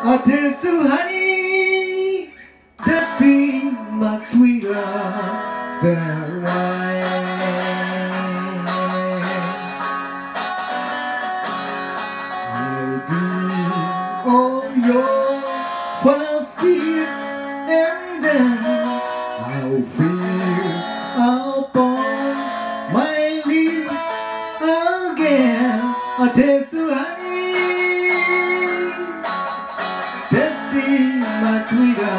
A taste of honey that be much sweeter than wine. Do all your first kiss and then I'll feel upon my lips again a taste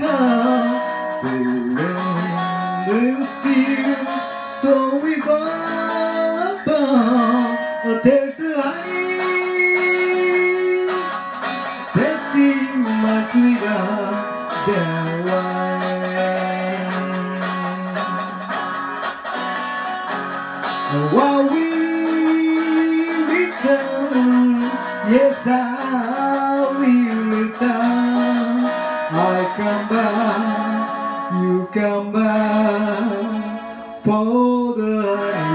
to end still. So we bow above a taste of honey. While we return, yes I come back for the